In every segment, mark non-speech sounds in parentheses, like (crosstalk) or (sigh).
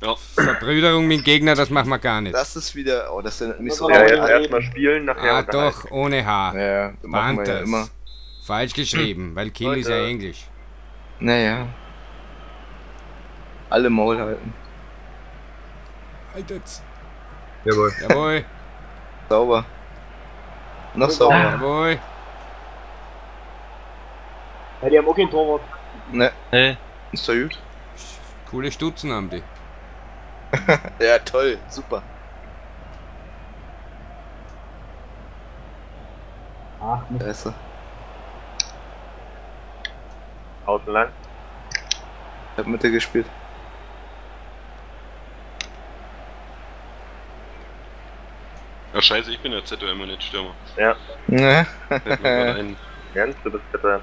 Ja. Verbrüderung mit dem Gegner, das machen wir gar nicht. Das ist wieder. Oh, das ist so. Ja, jetzt erstmal spielen, nachher Ah, doch, ohne H. Ja, wir ja immer. Falsch geschrieben, weil Kill ist ja. Englisch. Naja. Alle Maul halten. Haltet's. Jawohl. Jawohl, Sauber. Noch sauber. jawohl. Ja, die haben auch kein Torwart. Ne, Nee. ist doch gut. Coole Stutzen haben die. (laughs) Ja, toll. Super. Ach, Mist. Besser. Außen lang. Ich hab Mitte gespielt. Ja, scheiße, ich bin der ZOM und nicht Stürmer. Ja, Ne? (laughs) Jens, du bist bitte.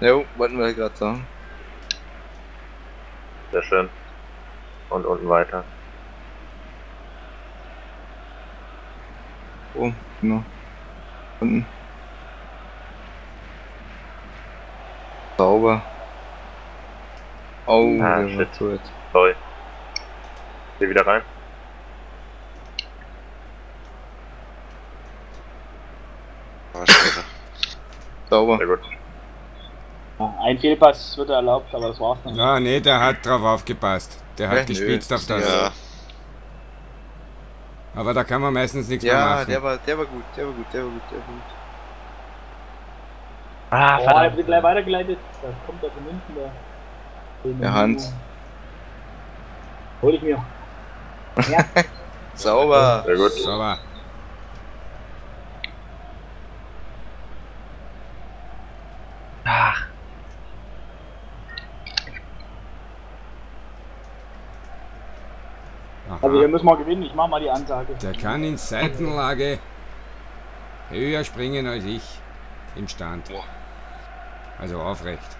Jo, wollten wir gerade sagen. Sehr schön. Und unten weiter. Oh, genau. Unten. Sauber. Oh, Ah, shit. Sorry. Geh wieder rein. Ah. Sauber. Sehr gut. Ja, ein Fehlpass wird erlaubt, aber das war's dann. Ah, nee, der hat drauf aufgepasst. Der hat Ja, nö. gespitzt auf das. Ja, Aber da kann man meistens nichts mehr Ja, machen. der war, der war gut, der war gut, der war gut, der war gut. Ah, oh, der wird gleich weitergeleitet. Da kommt der von hinten der. Den Der Hans. Hol ich mir. (laughs) Ja, Sauber. Sehr gut. Sauber. Also hier Aha. müssen wir gewinnen. Ich mach mal die Ansage. Der kann in Seitenlage höher springen als ich im Stand. Also aufrecht.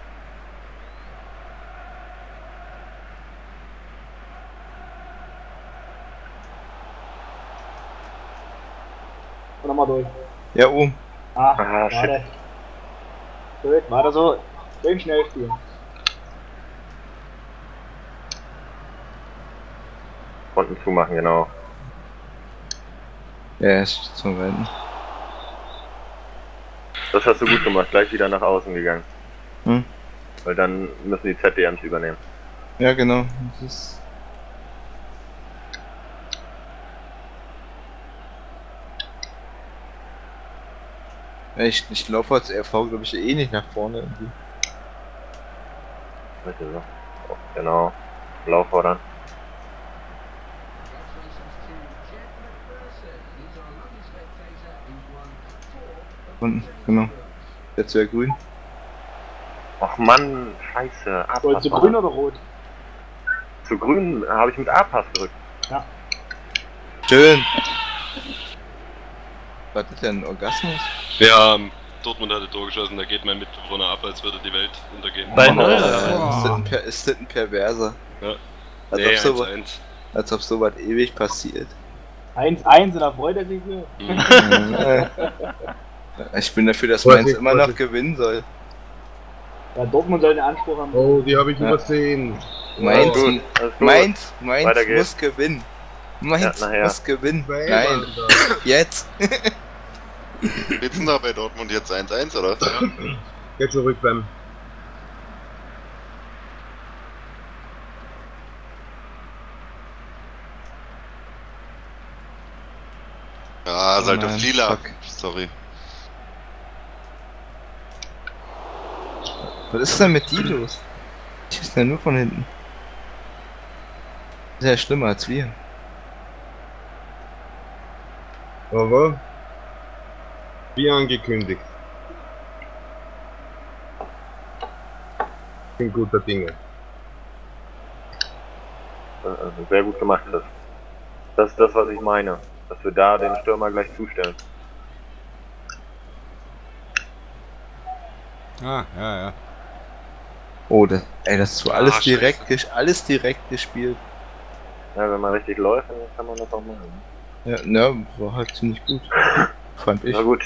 Und nochmal durch. Ja, oben. Ah, Ah, schade. Gut, weiter so. Schön schnell spielen. Unten zumachen, genau. Ja, ist zum Weiten. Das hast du gut gemacht. Gleich wieder nach außen gegangen. Hm. Weil dann müssen die ZDMs übernehmen. Ja, genau. Das ist. Ich, ich laufe als RV, glaube ich, eh nicht nach vorne irgendwie. Mitte so. Genau. Laufvordern. Unten, genau. Jetzt wäre grün. Ach Mann, scheiße. Wolltest du A-Pass. grün oder rot? Zu grün habe ich mit A-Pass gedrückt. Schön. Was ist denn ein Orgasmus? Ja, ähm, Dortmund hatte Tor geschossen, da geht mein Mitbewohner ab, als würde die Welt untergehen. Bei Oh, ist, das ist das ein Perverser? Ja. Als, Nee, ob sowas, 1-1. als ob sowas ewig passiert. 1-1 und da freut er sich so. Ich bin dafür, dass Mainz immer noch gewinnen soll. Ja, Dortmund soll den Anspruch haben. Oh, die habe ich Ja. übersehen. Mainz, gut. Mainz, Mainz geht's. muss gewinnen. Mainz Ja, muss gewinnen. Nein, da. jetzt. (laughs) Sitzen da bei Dortmund jetzt 1-1, oder? Geht zurück beim. Ja, seid nein, auf lila. fuck. Sorry. Was ist denn mit die los? Die ist ja nur von hinten. Ist ja schlimmer als wir. Aber wie angekündigt. Bin guter Dinge. Äh, Sehr gut gemacht, Chris. Das ist das, was ich meine. Dass wir da den Stürmer gleich zustellen. Ah, ja, ja. Oh, das, ey, das ist so alles, ah, direkt, alles direkt gespielt. Ja, wenn man richtig läuft, dann kann man das auch machen. Ja, ne, war halt ziemlich gut. Fand ich. Na gut.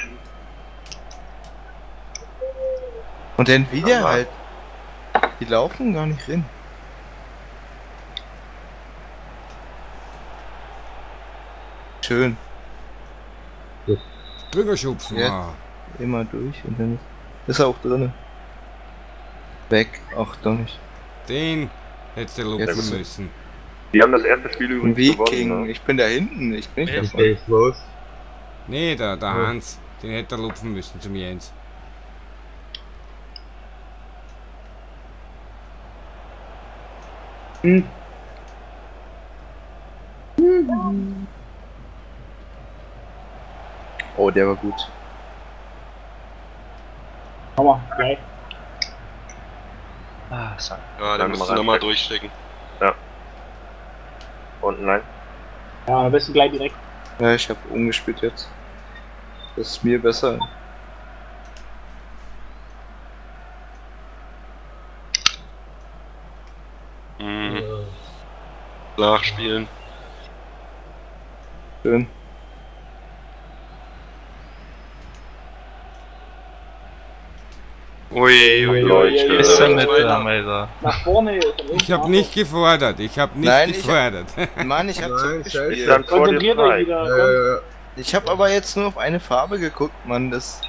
Und dann wieder Aber. halt. Die laufen gar nicht hin. Schön. Bürgerschub. Ja. Immer durch und dann ist er auch drinnen. Weg. Ach, doch nicht. Den hättest du lupfen müssen. Die haben das erste Spiel übrigens Viking. gewonnen. Ne? Ich bin da hinten. Ich bin nicht davon. ist los? Nee, der, der Ja. Hans. Den hätte er lupfen müssen zum Jens. Oh, der war gut. Komm mal, gleich. Sack. Ja, Dann du mal nochmal durchstecken. Unten nein. Ja, am besten gleich direkt. Ja, ich habe umgespielt jetzt. Das ist mir besser. Mhm. Nachspielen. Schön. Ui, ui, ui. Mitte haben wir da. Nach vorne. Ich habe nicht gefordert. Ich habe nicht Nein, ich hab- gefordert. (laughs) Mann, ich habe Nein, Ich zurückgespielt. dir Konzentriert euch wieder. Äh, Ich habe aber jetzt nur auf eine Farbe geguckt, Mann. Das.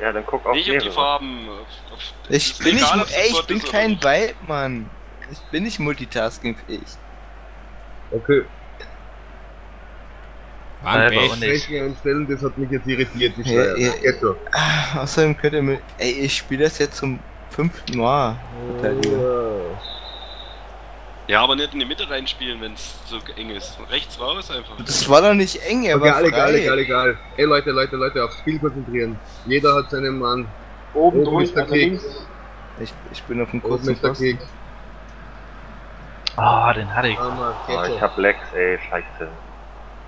Ja, dann guck auf Nicht auf die. Farben. Ich ist bin nicht. Ey, ich bin ist kein. Vibe, Mann. Ich bin nicht multitaskingfähig. okay, War ein Pech. und einstellen, das hat mich jetzt irritiert, die Ja, ja. So. Ah, außerdem könnt ihr mir. Ey, ich spiele das jetzt zum fünften Mal. Verteidiger. Ja, aber nicht in die Mitte reinspielen, wenn es so eng ist. Rechts raus einfach. Das war doch nicht eng, er Okay, war egal, frei. egal, egal. Ey Leute, Leute, Leute, aufs Spiel konzentrieren. Jeder hat seinen Mann. Oben Oben ist der also Keks. links. Ich, ich bin auf dem Oben kurzen ist der Posten. Keks. Ah, den hatte ich. Geht ich hab Lex, ey, scheiße.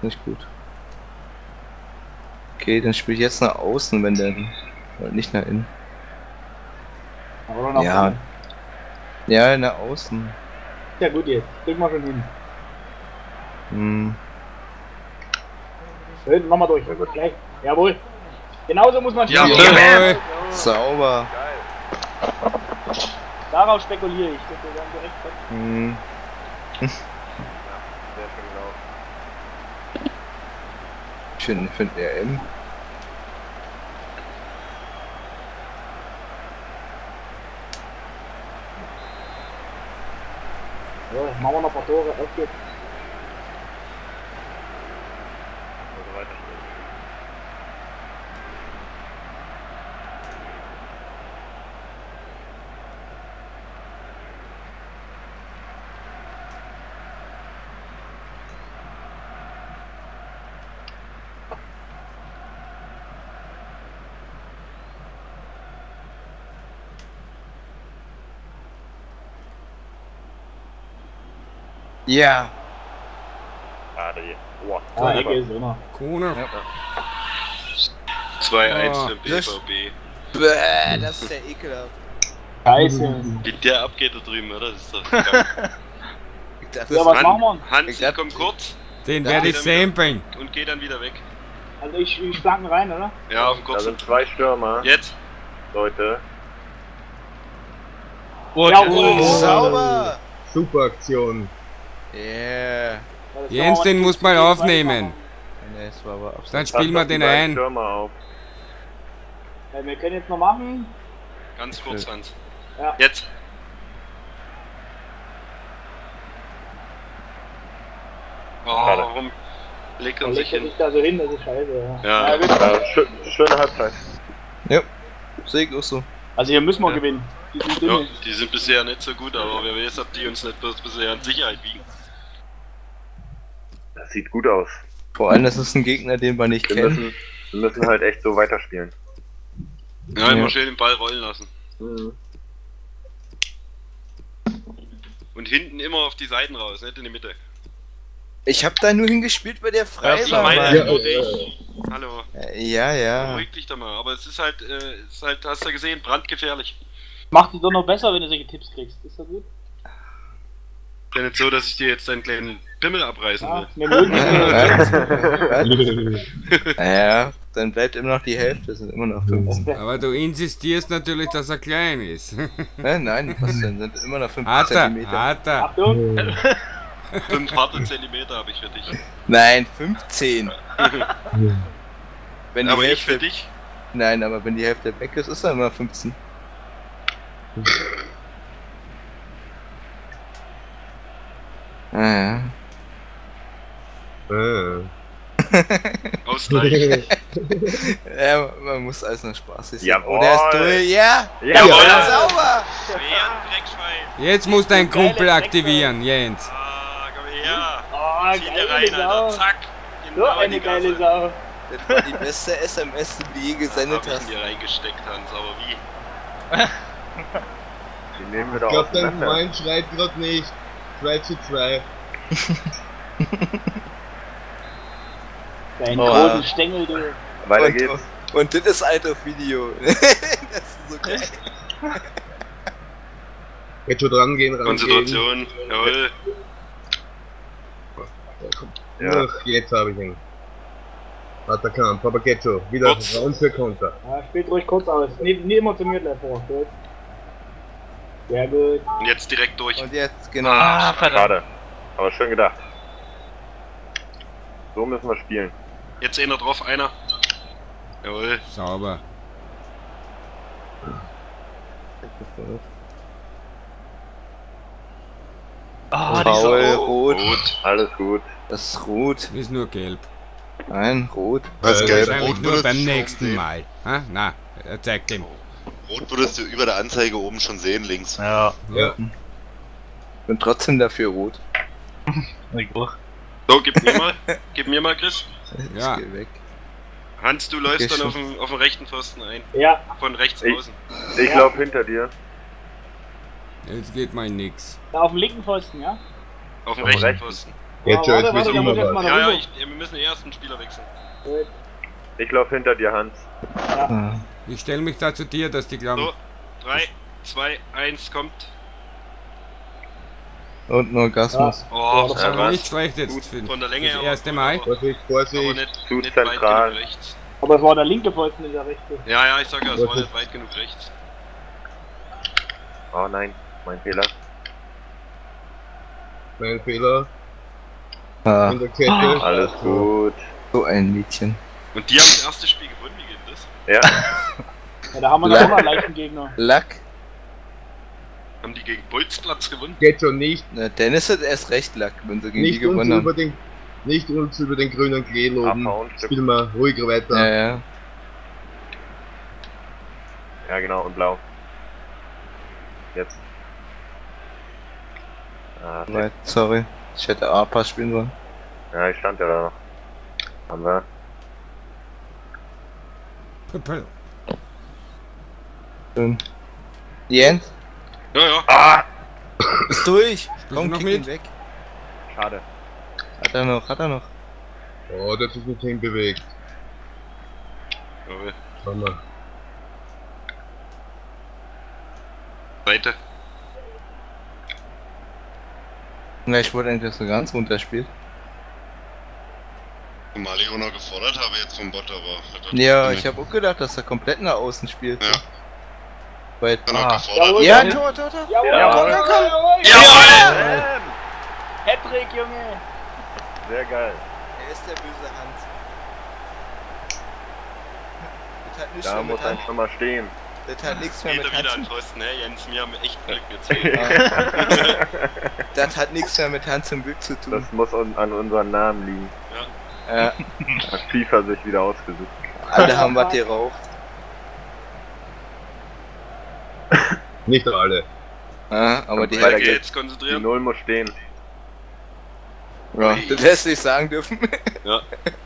Nicht gut. Okay, dann spiele ich jetzt nach außen, wenn denn. Und nicht nach innen. Nach Ja. vorne. Ja, nach außen. Ja gut jetzt. Kriegen wir schon hin. Hm. Hinten nochmal durch. Gleich. Jawohl. Genauso muss man Ja, spielen. Jawohl. Sauber. Darauf spekuliere ich. dass wir dann direkt Finde find RM. So, machen wir noch ein paar. Ja. Gerade hier. Boah, Ah, super. Ecke ist immer. Corner. 2-1 Oh, für das- BVB. Bäh, das ist ja ekelhaft. Scheiße. Wie der abgeht da drüben, oder? Das ist doch. Ich (laughs) dachte, Ja, was machen wir? Hans, Ich komm kurz Den Ja, werde ich wieder. samplen. und geh dann wieder weg. Also ich, ich flanken rein, oder? Ja, auf den Da kurzen. sind zwei Stürmer, Jetzt. Leute. Jawohl. Sauber. Super Aktion. Yeah. Ja, Jens, man den muss mal zwei aufnehmen. Ne, Dann spielen wir den ein. Ja, wir können jetzt noch machen. Ganz kurz, Hans. Ja. Jetzt. Oh, warum legt er sich hin? da so hin, das ist scheiße. Ja. Ja. Ja, gut. Äh, schö schöne Halbzeit. Sehe ich auch so. Also hier müssen wir Ja. gewinnen. Die sind Ja, die sind bisher nicht so gut, aber wer weiß, ob die uns nicht bis- bisher in Sicherheit wiegen. Das sieht gut aus. Vor allem, das ist ein Gegner, den wir nicht Wir kennen. müssen, wir müssen halt echt so weiterspielen. Ja, immer Ja. schön den Ball rollen lassen. Und hinten immer auf die Seiten raus, nicht in die Mitte. Ich habe da nur hingespielt, weil der frei ich war. meine Mann. Ja, nur äh, dich. Hallo. Äh, Ja, ja. Beruhig dich doch mal. Aber es ist halt, äh, es ist halt, hast du gesehen, brandgefährlich. Macht es doch noch besser, wenn du solche Tipps kriegst. Ist doch gut. Ist ja nicht so, dass ich dir jetzt deinen kleinen Pimmel abreißen (laughs) Ja, will. Naja, dann bleibt immer noch die Hälfte, sind immer noch 15. (laughs) Aber du insistierst natürlich, dass er klein ist. (laughs) Nein, nein, was denn? Sind immer noch 5 Hat er, cm. hat er. Achtung. Fünf harte Zentimeter habe ich für dich. Nein, 15. wenn die Aber ich Hälfte, für dich. Nein, aber wenn die Hälfte weg ist, ist er immer 15. Ah, ja. Äh. Ausgleich. (laughs) ja, man muss alles noch spaßig sein. Jawohl. Oh, der ist durch. Ja! Jawohl. Ja, sauber! Jetzt muss dein Kumpel aktivieren, Jens. Ah, komm her. Oh, Zieh dir rein, Alter. Zack. So Genau in eine die geile. Sau. Das war die beste SMS, die du je gesendet Hab ich hast. dir reingesteckt, Hans, aber wie? (laughs) Die nehmen wir Ich doch glaube, dein auseinander. Freund schreit gerade nicht. 2 zu 2. (laughs) Deinen Oh. großen Stängel, du. Weiter und, geht's. Und das ist halt auf Video. (laughs) das ist so geil. (laughs) Jetzt schon dran gehen, ran Konzentration. Jawohl. Gehen. Ja. Ach, jetzt habe ich ihn. Geht schon. Wieder Kurz. Raum für Konter. Ja, spielt ruhig kurz aus. Nie, nie immer zu mir gleich vor. Gut. Sehr gut. Und jetzt direkt durch. Und jetzt, genau. Ah, verdammt. Schade. Aber schön gedacht. So müssen wir spielen. Jetzt einer drauf, einer. Jawohl. Sauber. Oh, die Faul, Sau. rot. Gut. Alles gut. Das ist rot. Ist nur gelb. Nein, rot. Was Äh, gelb, Wahrscheinlich rot nur beim nächsten sehen. Mal. Ha? Na, er zeigt ihm. Rot würdest du über der Anzeige oben schon sehen, links. Ja, Ja. Bin trotzdem dafür rot. (laughs) So, gib mir mal. Gib mir mal, Chris. Ich Ja. geh weg. Hans, du läufst dann auf den, auf den rechten Pfosten ein. Ja, Von rechts Ich- außen. Ich Ja. lauf hinter dir. Jetzt geht mal nix. da auf dem linken Pfosten, ja? Auf den rechten rechten. Pfosten. Jetzt schon, warte, jetzt warte, ich erst was. mal Ja, ja, ich, wir müssen den ersten Spieler wechseln. Ich lauf hinter dir, Hans. Ah. Ich stelle mich da zu dir, dass die glauben. So, 3, 2, 1, kommt. Und nur Orgasmus. Oh, das Aber Ja, was? nicht schlecht jetzt Gut, von der Länge das her, erste aber- Mal. Vorsicht, aber Vorsicht. nicht, Zu nicht weit zentral. genug rechts. Aber es war der linke Pfosten in der rechte. Ja, ja, ich sag ja, es war nicht weit genug rechts. Oh nein, mein Fehler. Mein Fehler. Ah, In der Kette. Alles gut. so ein Mädchen. Und die haben das erste Spiel gewonnen, wie geht das? Ja, (laughs) Ja, da haben wir noch Ja. immer einen leichten Gegner. Lack. Haben die gegen Bolzplatz gewonnen? Geht schon nicht. Na, Dennis hat erst recht Lack, wenn sie gegen die Nicht uns, gewonnen über haben. den, nicht uns über den grünen Klee loben. Spielen wir ruhiger weiter. Ja, ja. Ja, genau, und blau. Jetzt. Ah, Right, sorry. Ich hätte A-Pass spielen sollen. ja, ich stand ja da noch. Haben wir. Schön. Jens, Ja, ja. Ah! ist durch. du Komm, noch mit? ihn weg. Schade. Hat er noch, hat er noch. Oh, das ist nicht hinbewegt. Jawohl. Schauen wir. Seite. Na, ich wollte eigentlich, dass er ganz runterspielt. Mal Leona gefordert habe jetzt vom Bot, aber. hat er Ja, ich habe auch gedacht, dass er komplett nach außen spielt. Ja. Dann auch ah. Jawohl. Ja, Tor, Tor, Tor. Jawohl, Jawohl. jawohl, jawohl. Jawohl! Ähm, Hattrick, Junge. Sehr geil. Er ist der böse Hans. Da muss ein Hans, Stürmer stehen. (laughs) (laughs) das hat nichts mehr mit er wieder an Hans, Pfosten, ne? Jens, wir haben echt Glück jetzt. das hat nichts mehr mit Hans im Glück zu tun. Das muss un an unseren Namen liegen. Ja, Hat FIFA sich wieder ausgesucht. alle haben was geraucht. Nicht alle. Ja, aber die, Hälfte, geht's, Die konzentrieren. Null muss stehen. ja, das hättest du nicht sagen dürfen.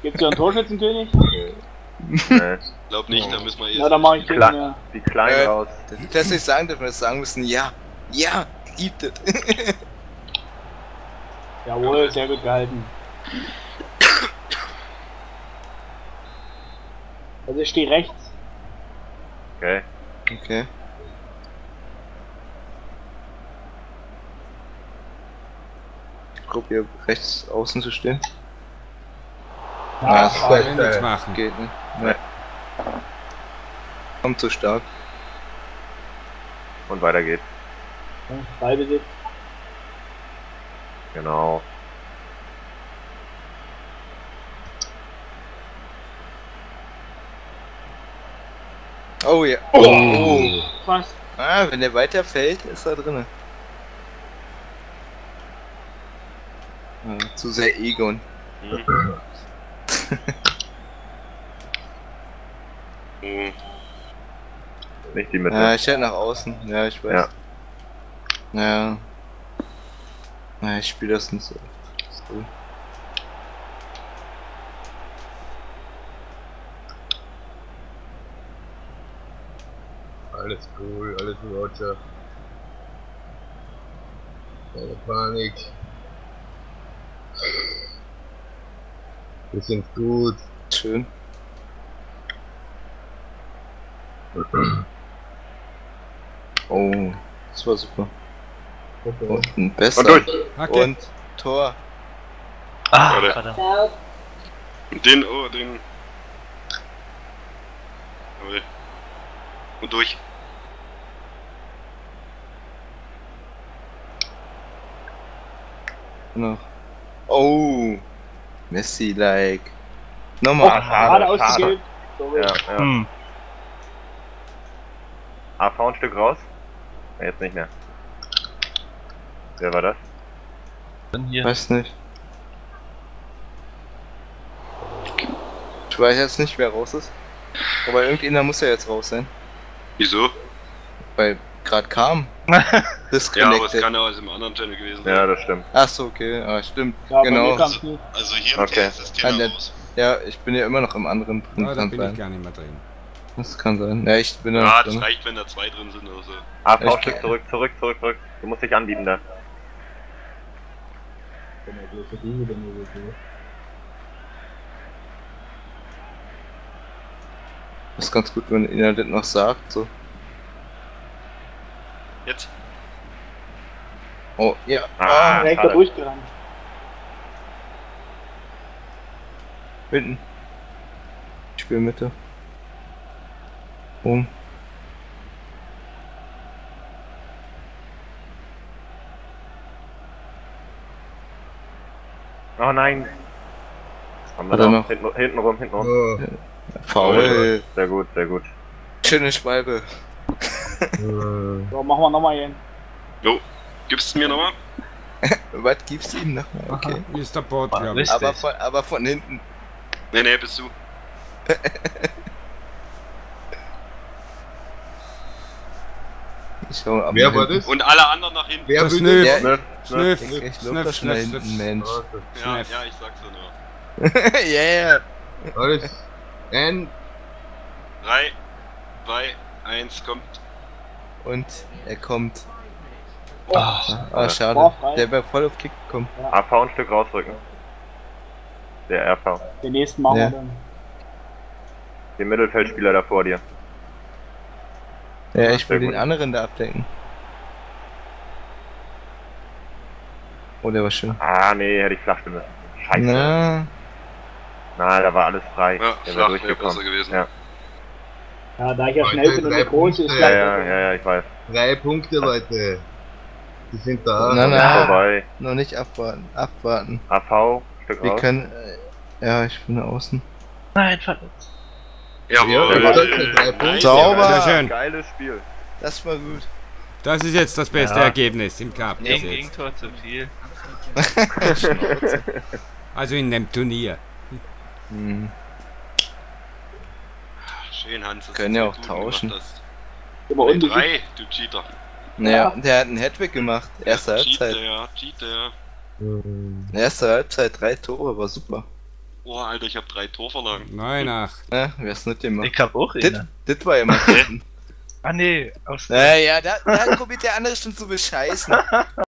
Gibt's ja einen Torschützenkönig? Nee. Glaub nicht, da müssen wir Na, erst. dann mach ich den ja. Die klein Äh, raus. Das hättest du nicht sagen dürfen, wir sagen müssen, ja, ja, gibt es. Jawohl, sehr gut gehalten. Also ich stehe rechts. Okay. Okay. probiere rechts außen zu stehen. Ja, ah, kann nichts äh, machen. Geht nicht. Nee. Kommt zu stark. Und weiter geht. Beide Ballbesitz. Genau. Oh ja. Oh. oh. Was? Ah, wenn der weiterfällt, ist er drinnen. Ja, zu sehr Egon. Hm. Nicht die Mitte. Ja, ich hätte nach außen. Ja, ich weiß. Ja. Ja. Na, ich spiele das nicht so oft. So. Alles cool, alles Roger. Keine Panik. Wir sind gut. Schön. (clears throat) Oh, das war super. Und ein besser. Und durch. Hacke. Und Tor. Ah, Warte. Den, oh, den. Jawohl. Und durch. Noch. Oh. Messi-like. Nochmal. Ah, gerade schade, schade. Sorry. Ja, ja. Hm. AV ein Stück raus. Jetzt nicht mehr. Wer war das? Dann hier. Weiß nicht. Ich weiß jetzt nicht, wer raus ist. Aber irgendeiner muss ja jetzt raus sein. Wieso? Weil gerade kam. (laughs) Ja, aber es Disconnected. kann ja aus dem anderen Channel gewesen sein. Ja, das stimmt. Ach so, okay. Ah, stimmt. Ja, genau. Also hier im Okay. Ist jeder der- raus. Ja, ich bin ja immer noch im anderen drin. Ja, da bin ich sein. gar nicht mehr drin. Das kann sein. Ja, ich bin da Ja, das drin. reicht, wenn da zwei drin sind oder so. AV Ich- Stück zurück, zurück, zurück, zurück. Du musst dich anbieten da. Das ist ganz gut, wenn ihr das noch sagt. So. Jetzt? Oh, ja. Ah, Direkt da durchgerannt. Hinten. Ich spiele Mitte. Boom. Oh nein. Haben wir er noch. Hinten, hinten rum, hinten rum. Oh. Faul. Sehr gut, sehr gut. Schöne Schwalbe. Äh, So, machen wir nochmal hier. Jo. Gibst du mir nochmal? (laughs) Was gibt's ihm nochmal? Okay. Bot, War glaube ich. richtig. Aber von, aber von hinten. Nee, nee, bist du. (laughs) Wer nach war hinten. das? Und alle anderen nach hinten. Wer Das will Nö. Ja, Sniff. Sniff, Ich, ich Sniff, hinten, Sniff. Mensch. Ja, ja, ich sag's (laughs) ja nur. yeah. Alles. Ein. 3, 2, 1, kommt. Und er kommt. Ah, Ah, schade. Der wäre voll auf Kick gekommen. AV ein Stück rausrücken. Der RV. Den nächsten machen Ja. wir dann. Den Mittelfeldspieler da vor dir. Ja, ich will den anderen da abdecken. Oh, der war schön. Ah, nee, hätte ich flach müssen. Scheiße. Na, Nein, da war alles frei. Ja, der flach wäre durchgekommen. besser gewesen. Ja. Ja, da ich ja schnell bin und der große ist. Ja, ja, ja, ja, ich weiß. Drei Punkte, Leute. Die sind da. Na, Ist na. vorbei. noch nicht abwarten. Abwarten. AV, Stück Wir raus. können. Äh, ja, ich bin außen. Nein, verletzt. Jawohl. Ja, drei Punkte. Sauber. Sehr schön. Geiles Spiel. Das war gut. Das ist jetzt das beste Ja. Ergebnis im Cup jetzt. Gegentor zu viel. (laughs) Also in dem Turnier. Hm. Schön, Hans. Können ja auch tauschen. Immer Nee, unbesiegt. drei, du Cheater. Naja, der hat einen Hattrick gemacht. Erste Cheater, Halbzeit. ja, Cheater, ja. Hm. Erste Halbzeit, drei Tore, war super. Oh, Alter, ich hab drei Torverlagen. 9-8. Ne, wer es nicht gemacht. Ich hab auch Das, einen. das war ja mal. (laughs) Ah nee, aus naja, da, da probiert der andere schon zu bescheißen. (laughs)